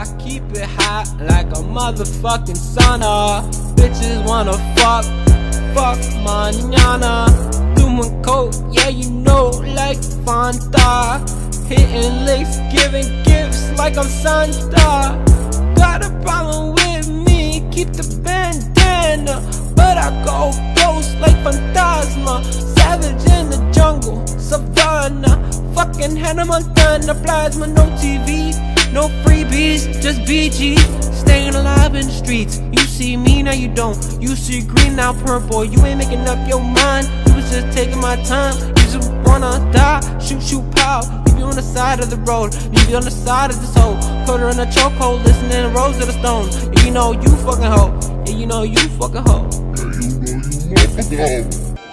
I keep it hot like a motherfucking sauna. Bitches wanna fuck, fuck manana. Doing coke, yeah, you know, like Fanta. Hitting licks, giving gifts like I'm Santa. Got a problem with me, keep the bandana. But I go ghost like Phantasma. Savage in the jungle, savannah. Fucking Hannah Montana, plasma, no TV, no freebies, just BG. Staying alive in the streets. You see me, now you don't. You see green, now purple. You ain't making up your mind. You was just taking my time. You just wanna die, shoot, shoot, pow. Leave you on the side of the road, leave you on the side of this hole. Put her in a chokehold, listening to Rose of the Stone. And you know you fucking hoe, and you know you fucking hoe. Yeah, you know you motherfucking hoe.